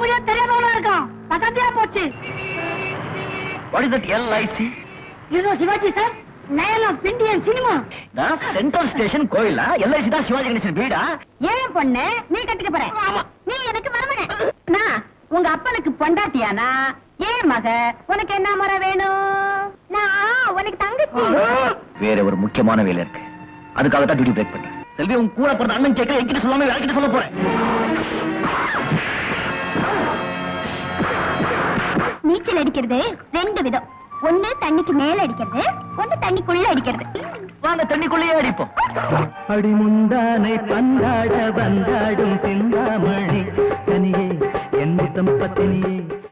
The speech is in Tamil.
தமிழே தெரியாதவனா இருக்கான். பக்கத்தியா போச்சு. What is that LIC you know Sivaji sir? Nine of Indian cinema central station கோயிலா? எல்ஐசி தான் சிவாஜி கணேசன் வீடா? ஏன் பொண்ணு? நீ கட்டிக்க போற. நீ எனக்கு மருமனே நான் உங்க அப்பனுக்கு பொண்டாட்டியானா? ஏன் மக? உனக்கு என்ன முறை வேணும்? நான் உனக்கு தங்கச்சி. வேற ஒரு முக்கியமான வேலை இருக்கு. அதுக்காக தான் டியூட்டி பிரேக் பண்றேன். செல்வி உன் கூட பிறந்த அண்ணன் கேட்க என்கிட்ட சொல்லாம யார்கிட்ட சொல்ல போறேன். நீச்சல் அடிக்கிறது ரெண்டு விதம். ஒண்ணு தண்ணிக்கு மேல அடிக்கிறது ஒண்ணு தண்ணிக்குள்ள அடிக்கிறது. வாங்க தண்ணிக்குள்ளேயே அடிப்போம். அடிமுந்தானை பந்தாட வந்தாடும் சிந்தாமணி. தனியே என் முத்தம் பத்தினியே